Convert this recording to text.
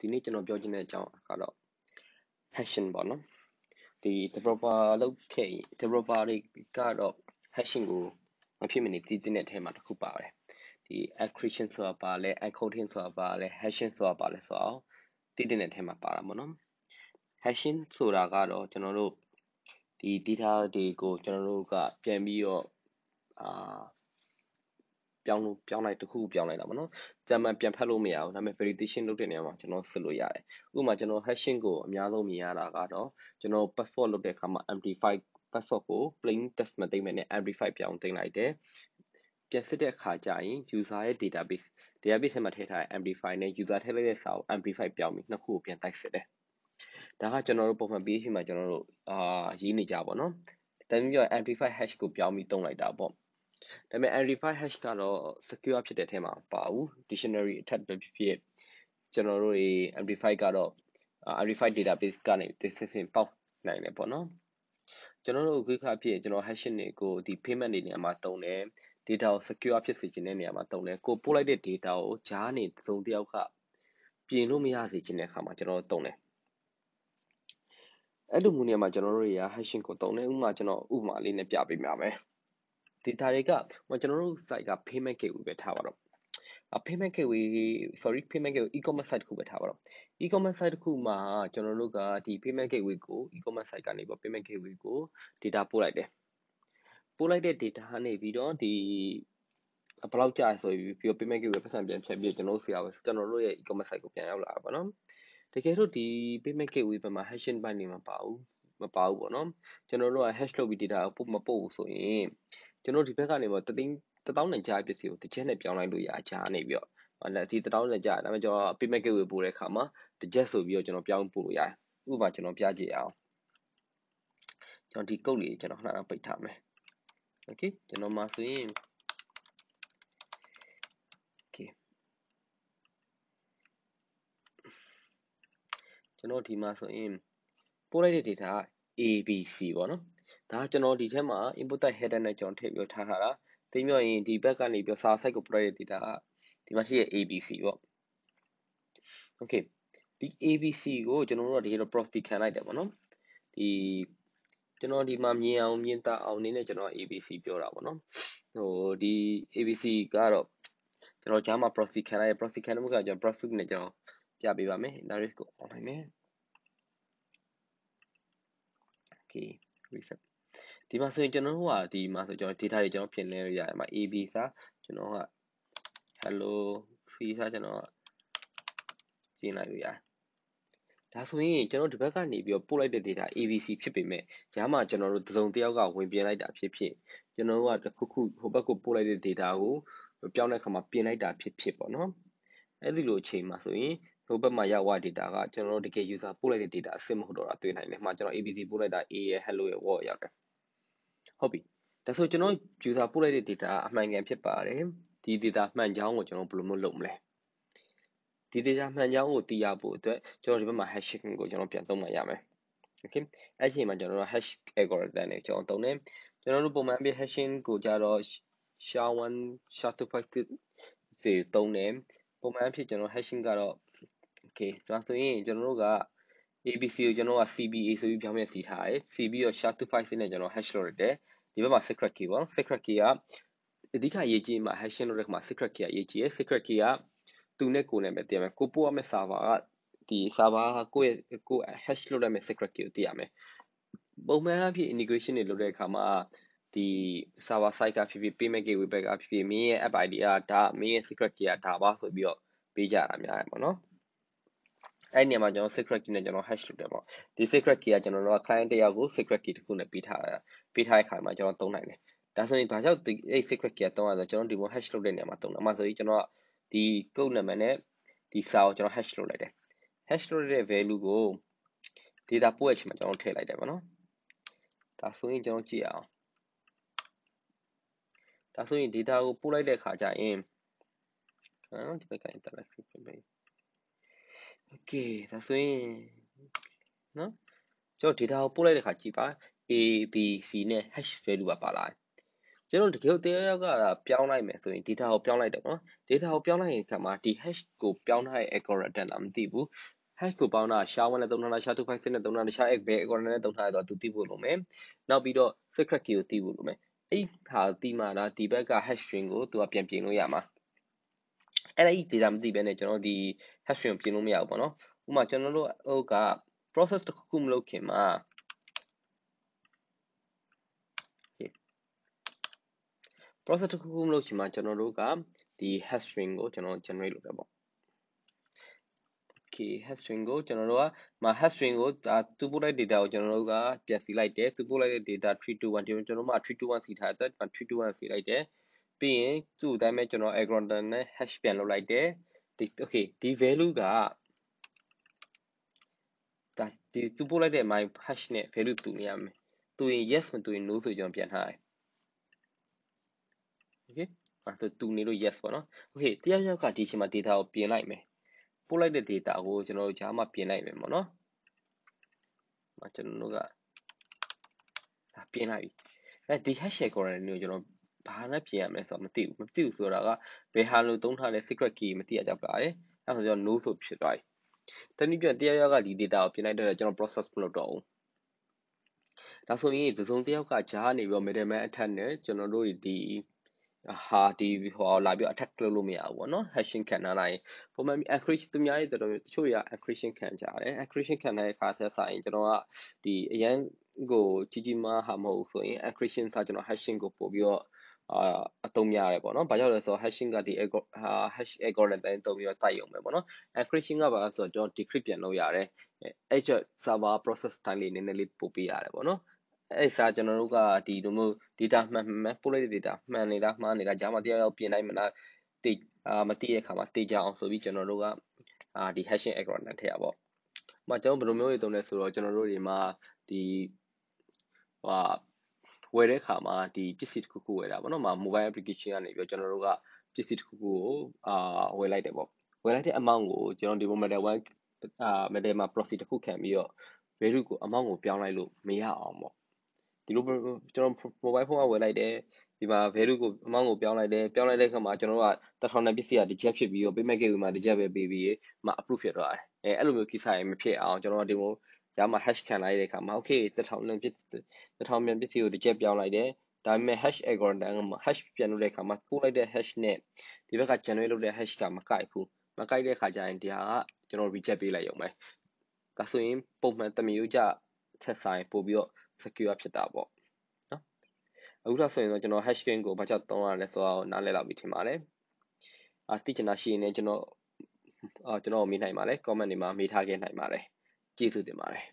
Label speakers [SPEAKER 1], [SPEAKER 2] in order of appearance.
[SPEAKER 1] ဒီနေ့ကျွန်တော်ပြောချင်တဲ့အကြောင်းကတော့ hashing ပေါ့နော်ဒီ developer လုပ်ခဲ့ developer တွေကတော့ hashing ကိုမဖြစ်မနေတည်တဲ့အထဲမှာတစ်ခုပါတယ်ဒီ accretion ဆိုတာပါလဲ encoding ဆိုတာပါလဲ hashing ဆိုတာပါလဲဆိုတော့တည်တဲ့အထဲမှာပါတာပေါ့နော် hashing ဆိုတာကတော့ကျွန်တော်တို့ဒီ data တွေကိုကျွန်တော်တို့ကပြန်ပြီးတော့အာ ပြောင်းလို့ပြောင်းလိုက်တစ်ခုပြောင်းလိုက်တာပေါ့နော်ကြမ်းမှပြန်ဖတ်လို့မရဘူးဒါပေမဲ့ validation လုပ်တဲ့နေရာမှာကျွန်တော်စစ်လို့ရတယ်ဥပမာကျွန်တော် hashing ကိုအများဆုံးမြင်ရတာကတော့ကျွန်တော် passport လုပ်တဲ့အခါမှာ amplify passport ကို plain text မသိမ့်မဲ့နဲ့ amplify ပြောင်းသိမ်းလိုက်တယ်ပြန်စစ်တဲ့အခါကျရင် user ရဲ့ database database ထဲမှာထည့်ထားတဲ့ amplify နဲ့ user ထည့်လိုက်တဲ့စာကို amplify ပြောင်းပြီးနှစ်ခုကိုပြန်တိုက်စစ်တယ်ဒါကကျွန်တော်တို့ပုံမှန် PHP မှာကျွန်တော်တို့အာရေးနေကြပါတော့တမ်းပြီးတော့ amplify hash ကိုပြောင်းပြီးသုံးလိုက်တာပေါ့ ဒါပေမဲ့ amplify hash ကတော့ secure ဖြစ်တဲ့အထဲမှာပါဘူး dictionary အထက်ပဲဖြစ်ဖြစ်ကျွန်တော်တို့ amplify ကတော့ amplify database ကနေတစ်ဆင့်ဆင့်ပေါက်နိုင်တယ်ပေါ့နော်ကျွန်တော်တို့အခုခါဖြစ်ကျွန်တော် hashing တွေကိုဒီ payment တွေနေရာမှာတုံးတယ် data ကို secure ဖြစ်စေချင်တဲ့နေရာမှာတုံးတယ်ကိုပို့လိုက်တဲ့ data ကိုဂျားနေသုံးတယောက်ကပြင်လို့မရစေချင်တဲ့အခါမှာကျွန်တော်တို့တုံးတယ်အဲ့လိုမျိုးနေရာမှာကျွန်တော်တို့တွေက hashing ကိုတုံးတယ်ဥပမာကျွန်တော်ဥပမာလေးနဲ့ပြပေးပါမယ် data တွေကကျွန်တော်တို့ site က payment gateway ပဲထားပါတော့ payment gateway sorry payment gateway e-commerce site တစ်ခုပဲထားပါတော့ e-commerce site တစ်ခုမှာကျွန်တော်တို့ကဒီ payment gateway ကို e-commerce site ကနေပေါ့ payment gateway ကို data ပို့လိုက်တယ်ပို့လိုက်တဲ့ data နေပြီးတော့ဒီဘယ်လောက်ကြာဆိုပြီးပြီးတော့ payment gateway ပတ်စံပြန်ဖြတ်ပြီးကျွန်တော်တို့ဆရာပဲကျွန်တော်တို့ရဲ့ e-commerce site ကိုပြန်ရောက်လာတာပေါ့နော်တကယ်လို့ဒီ payment gateway ဘက်မှာ hashing ဘက်နေမှာပါဘူးမပါဘူးပေါ့နော်ကျွန်တော်တို့က hash လုပ်ပြီး data ကိုပို့မပို့ဘူးဆိုရင် ကျွန်တော်ဒီဘက်ကနေပေါ့တသိန်းတသောင်းနဲ့ကြားပစ္စည်းကိုတစ်ချက်နဲ့ပြောင်းလိုက်လို့ရကြားနေပြီးတော့ဟိုဒီတသောင်းနဲ့ကြားဒါပေမဲ့ကျွန်တော် payment gateway ပို့တဲ့အခါမှာတစ်ချက်ဆိုပြီးတော့ကျွန်တော်ပြောင်းပို့လို့ရတယ်ဥပမာကျွန်တော်ပြကြည့်အောင်ကျွန်တော်ဒီ code လေးကျွန်တော်ခဏခဏပိတ်ထားမယ် okay ကျွန်တော်မှာဆိုရင် okay ကျွန်တော်ဒီမှာဆိုရင်ပို့လိုက်တဲ့ data က ABC ပေါ့နော် ဒါကကျွန်တော်ဒီထဲမှာ input type header နဲ့ကျွန်တော်ထည့်ပြီးထားထားတာသိမျိုးရင်ဒီဘက်ကနေပြီး server side ကို project data ကဒီမှာရှိတဲ့ ABC ပေါ့ okay ဒီ ABC ကိုကျွန်တော်တို့ကဒီလို proxy ခံလိုက်တယ်ပေါ့နော်ဒီကျွန်တော်ဒီမှာမြင်အောင်မြင်သာအောင်နေနဲ့ကျွန်တော် ABC ပြောတာပေါ့နော်ဟိုဒီ ABC ကတော့ကျွန်တော်ဂျာမှာ proxy ခံလိုက်ရ proxy ခံတဲ့ဘက်ကကျွန်တော် proxy နဲ့ကျွန်တော်ပြပေးပါမယ် direct ကို on နိုင်မယ် okay reset ဒီမှာဆိုရင်ကျွန်တော်တို့ကဒီမှာဆိုကျွန်တော် data တွေကျွန်တော်ပြင်လဲလို့ရတယ်မှာ AB စာကျွန်တော်က hello c စာကျွန်တော်ကျင်းလိုက်လို့ရတယ်ဒါဆိုရင်ကျွန်တော်ဒီဘက်ကနေပြီးတော့ပို့လိုက်တဲ့ data ABC ဖြစ်ပေမဲ့ဂျားမှာကျွန်တော်တို့တစုံတစ်ယောက်ကဝင်ပြင်လိုက်တာဖြစ်ဖြစ်ကျွန်တော်တို့ကတစ်ခုခုဟိုဘက်ကိုပို့လိုက်တဲ့ data ကိုပြောင်းတဲ့အခါမှာပြင်လိုက်တာဖြစ်ဖြစ်ပေါ့နော်အဲ့ဒီလိုအချိန်မှာဆိုရင်ဟိုဘက်မှာရောက်သွား data ကကျွန်တော်တို့တကယ် user ပို့လိုက်တဲ့ data အစစ်မဟုတ်တော့တာတွေ့နိုင်တယ်။မှာကျွန်တော် ABC ပို့လိုက်တာ A ရဲ့ hello ရဲ့ word ရောက်တယ် ဟုတ်ပြီဒါဆိုကျွန်တော် user ပို့လိုက်တဲ့ data အမှန်ကန်ဖြစ်ပါတယ်ဒီ data မှန်ကြောင်းကိုကျွန်တော်ဘယ်လိုမျိုးလုပ်မလဲဒီ data မှန်ကြောင်းကိုသိရဖို့အတွက်ကျွန်တော်ဒီဘက်မှာ hashing ကိုကျွန်တော်ပြန်သုံးမှရမယ် okay အဲ့ဒီမှာကျွန်တော်တို့ hash algorithm နဲ့ကျွန်တော်သုံးတယ်ကျွန်တော်တို့ပုံမှန်ပြ hashing ကိုကြတော့ SHA-1 SHA-256 စီသုံးတယ်ပုံမှန်ဖြစ်ကျွန်တော် hashing ကတော့ okay ဒါဆိုရင်ကျွန်တော်တို့က ABC ကိုကျွန်တော်က CBA ဆိုပြီးပြောင်းပြန်စီထားတယ် CB ရော SHA-256 နဲ့ကျွန်တော် hash လုပ်ရတယ်ဒီဘက်မှာ secret key ပေါ့ secret key ကအဓိကရေးကြီးမှာ hashing လုပ်တဲ့အခါမှာ secret key ကရေးကြီးရယ် secret key ကသူနဲ့ကိုယ်နဲ့ပဲတည်ရမယ်ကိုပို့ရမယ့် server ကဒီ server ကကိုယ့်ရဲ့ကိုယ် hash လုပ်ရမယ့် secret key ကိုတည်ရမယ်ပုံမှန်အဖြစ် integration တွေလုပ်တဲ့အခါမှာဒီ server side ကဖြစ်ဖြစ် payment gateway ဘက်ကဖြစ်ဖြစ်မင်းရဲ့ app ID ကဒါမင်းရဲ့ secret key ကဒါပါဆိုပြီးတော့ပေးကြတာများတယ်ပေါ့နော် အဲ့ဒီနေရာမှာကျွန်တော် secret key နဲ့ကျွန်တော် hash လုပ်တယ်ပေါ့ဒီ secret key ကကျွန်တော်တို့က client တယောက်ကို secret key တစ်ခုနဲ့ပေးထားတာပေးထားတဲ့ခါမှာကျွန်တော်သုံးနိုင်တယ်ဒါဆိုရင်ဘာကြောင့်ဒီအဲ့ secret key ကသုံးရလဲကျွန်တော်ဒီဘ hash လုပ်တဲ့နေရာမှာသုံးတယ်အမှဆိုရင်ကျွန်တော်ဒီ code နံပါတ်နဲ့ဒီစာကိုကျွန်တော် hash လုပ်လိုက်တယ် hash လုပ်တဲ့ value ကို data ပို့ရချင်မှာကျွန်တော်ထည့်လိုက်တယ်ပေါ့နော်ဒါဆိုရင်ကျွန်တော်ကြည့်အောင်ဒါဆိုရင် data ကိုပို့လိုက်တဲ့အခါကျရင်နော်ဒီဘက်ကနေတက်လို က်ဖြစ်ပြီ okay ဒါဆိုရင်နော်ကျွန်တော် data ကိုပို့လိုက်တဲ့အခါကြည့်ပါ a b c နဲ့ hash value ပါပါလာကျွန်တော်တကယ်တရားရောက်ကပြောင်းလိုက်မယ်ဆိုရင် data ကိုပြောင်းလိုက်တယ်ပေါ့နော် data ကိုပြောင်းလိုက်ရင်ခါမှာဒီ hash ကိုပြောင်းထားတဲ့ algorithm လားမသိဘူး hash ကိုပေါင်းတာ SHA-1 နဲ့သုံးထားလား SHA-256 နဲ့သုံးထားလား SHA-X ဘယ် algorithm နဲ့သုံးထားလဲတော့သူသိဖို့လိုမယ်နောက်ပြီးတော့ secret key ကိုသိဖို့လိုမယ်အဲ့ဟာသိမှလားဒီဘက်က hash string ကိုသူကပြန်ပြင်လို့ရမှာအဲ့ဒါကြီး data မသိဘဲနဲ့ကျွန်တော်ဒီ hash string ကိုပြင်လို့မရဘူးပေါ့နော်ဥပမာကျွန်တော်တို့ဟိုက process တစ်ခုခုမလုပ်ခင်မှာ process တစ်ခုခုမလုပ်ချင်မှာကျွန်တော်တို့ကဒီ hash string ကိုကျွန်တော် generate လုပ်တယ်ပေါ့ okay hash string ကိုကျွန်တော်တို့ကမ hash string ကိုဒါသူပို့လိုက် data ကိုကျွန်တော်တို့ကပြန်စီလိုက်တယ်သူပို့လိုက်တဲ့ data 321ကျွန်တော်တို့မှ321စီထားတဲ့321စီလိုက်တယ်ပြီးရင်သူ့အတိုင်းပဲကျွန်တော် algorithm နဲ့ hash ပြန်လုပ်လိုက်တယ် ဒီ okay ဒီ value ကဒါဒီသူပို့လိုက်တဲ့ my hash နဲ့ value တူနေရမယ်တူရင် yes မတူရင် no ဆိုကျွန်တော်ပြန်ထားတယ် okay အဲဆိုတူနေလို့ yes ပေါ့နော် okay တရားရောက်ကဒီအချိန်မှာ data ကိုပြင်လိုက်မယ်ပို့လိုက်တဲ့ data ကိုကျွန်တော်တို့ဂျာမှပြင်လိုက်မယ်ပေါ့နော်။မကျွန်တော်တို့ကဒါပြင်လိုက်ပြီ။အဲဒီ hash algorithm ကိုကျွန်တော် ဘာနဲ့ပြင်ရမလဲဆိုတော့မသိဘူး။မသိဘူးဆိုတာကဘယ်ဟာလို့သုံးထားလဲ secret key မသိရကြပါဘူး။အဲဒါဆိုကျွန်တော် no ဆိုဖြစ်သွားပြီ။တနည်းပြန်တရားရောက်ကဒီ data ကိုပြင်လိုက်တော့ကျွန်တော် process မလုပ်တော့ဘူး။ဒါဆိုရင်သုံးတယောက်ကဂျာကနေပြီးတော့ middleman အထက်နဲ့ကျွန်တော်တို့ဒီဟာဒီဟောလာပြီး attack လုပ်လို့မရဘူးပေါ့နော် hashing ခံထားလိုက်ပုံမှန် encryption သူများရဲ့တော်တော်တချို့ရ encryption ခံကြတယ် encryption ခံတဲ့အခါဆက်ဆိုင်ကျွန်တော်ကဒီအရန်ကိုကြီးကြီးမားဟာမဟုတ်ဆိုရင် encryption စကျွန်တော် hashing ကိုပို့ပြီးတော့ အာအသုံးများရတယ်ပေါ့နော်။ဘာကြောင့်လဲဆိုတော့ hashing ကဒီ hash algorithm တုံးပြီးတော့တိုက်ရုံပဲပေါ့နော်။ encryption ကဘာလဲဆိုတော့ကျွန်တော် decrypt ပြန်လုပ်ရတယ်။အဲ့ကျ server process time လေးနည်းနည်းလေးပို့ပေးရတယ်ပေါ့နော်အဲ့စာကျွန်တော်တို့ကဒီလိုမျိုး data မှန်မှန်ပို့လိုက်တဲ့ data မှန်နေလားမှားနေလားကြားမှာတရားရောက်ပြင်လိုက်မလားတိအာမသိတဲ့အခါမှာတေချာအောင်ဆိုပြီးကျွန်တော်တို့ကအာဒီ hashing algorithm ထည့်ရပါပေါ့။မှာကျွန်တော်ဘယ်လိုမျိုးတွေသုံးလဲဆိုတော့ကျွန်တော်တို့တွေမှာဒီဟို ဝယ်တဲ့အခါမှာဒီပစ္စည်းတစ်ခုခုဝယ်တာပေါ့နော်။မှာ mobile application ကနေပြီးတော့ကျွန်တော်တို့ကပစ္စည်းတစ်ခုခုကိုအာဝယ်လိုက်တယ်ပေါ့။ဝယ်လိုက်တဲ့ amount ကိုကျွန်တော်ဒီ model 1အာ model မှာ proxy တစ်ခုခံပြီးတော့ value ကို amount ကိုပြောင်းလိုက်လို့မရအောင်ပေါ့ဒီလိုကျွန်တော် mobile phone ကဝယ်လိုက်တယ်ဒီမှာ value ကို amount ကိုပြောင်းလိုက်တယ်ပြောင်းလိုက်တဲ့အခါမှာကျွန်တော်တို့ကတစ်ထောင်နဲ့ပစ္စည်းက reject ဖြစ်ပြီးတော့ payment gateway မှာ reject ပဲပေးပြီးမှ approve ဖြစ်သွားတယ်အဲအဲ့လိုမျိုးကိစ္စတွေမဖြစ်အောင်ကျွန်တော်တို့ဒီလို ဂျာမှာ hash ခံလိုက်တဲ့အခါမှာ okay တစ်ထောင်နဲ့ပစ္စည်းတစ်ထောင်ပြန်ပစ္စည်းကို reject ပြောင်းလိုက်တယ်ဒါပေမဲ့ hash algorithm က hash ပြန်လုပ်တဲ့အခါမှာပို့လိုက်တဲ့ hash နဲ့ဒီဘက်က generate လုပ်တဲ့ hash ကမကိုက်ဘူးမကိုက်တဲ့အခါကျရင်ဒီဟာကကျွန်တော် reject ပေးလိုက်ရုံပဲဒါဆိုရင်ပုံမှန်တမျိုးကြထက်ဆိုင်ပို့ပြီးတော့ secure ဖြစ်တာပေါ့အခုတော့ဆိုရင်တော့ကျွန်တော် hash string ကိုဘာကြောင့်သုံးရလဲဆိုတော့နားလည်လောက်ပြီထင်ပါတယ်အာသိချင်တာရှိရင်လည်းကျွန်တော်အာကျွန်တော်မေးနိုင်ပါတယ် comment တွေမှာမေးထားခဲ့နိုင်ပါတယ် ကျေးဇူးတင်ပါတယ်